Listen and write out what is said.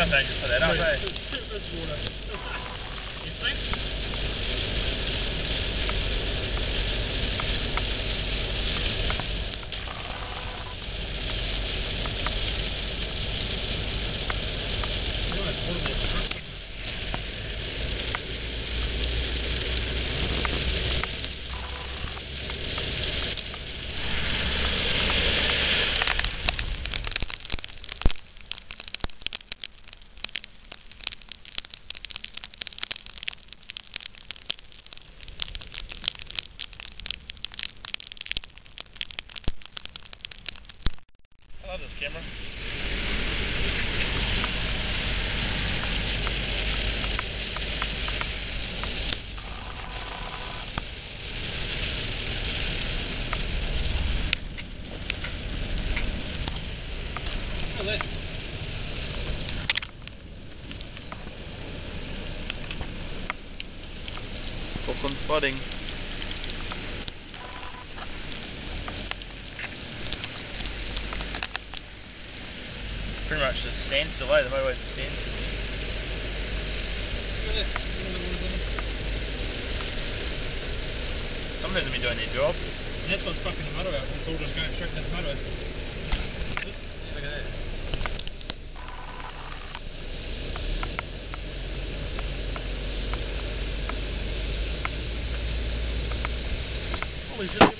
not dangerous for that, are they? Camera. Popcorn spotting. Pretty much just standstill, eh? The motorway's a standstill. Someone hasn't been doing their job. And that's what's fucking the motor out. It's all just going straight to the motor. Look at that. Holy shit.